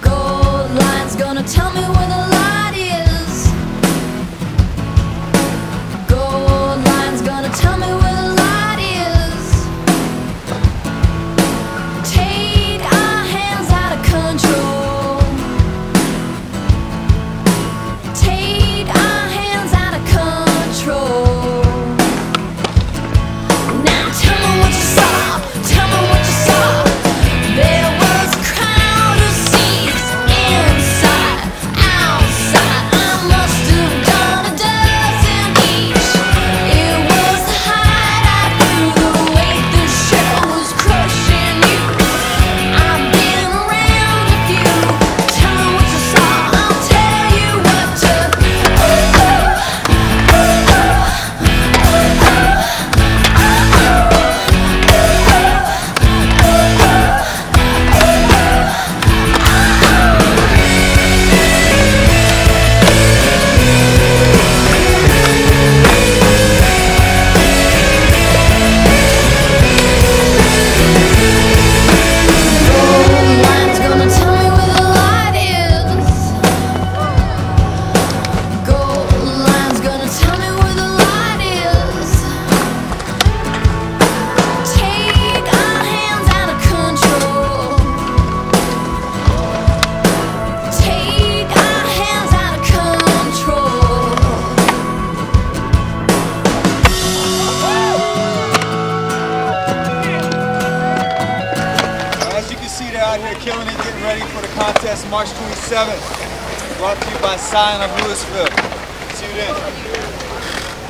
Gold line's gonna tell me what out here killing it, getting ready for the contest March 27th. Brought to you by Scion of Lewisville. See you then.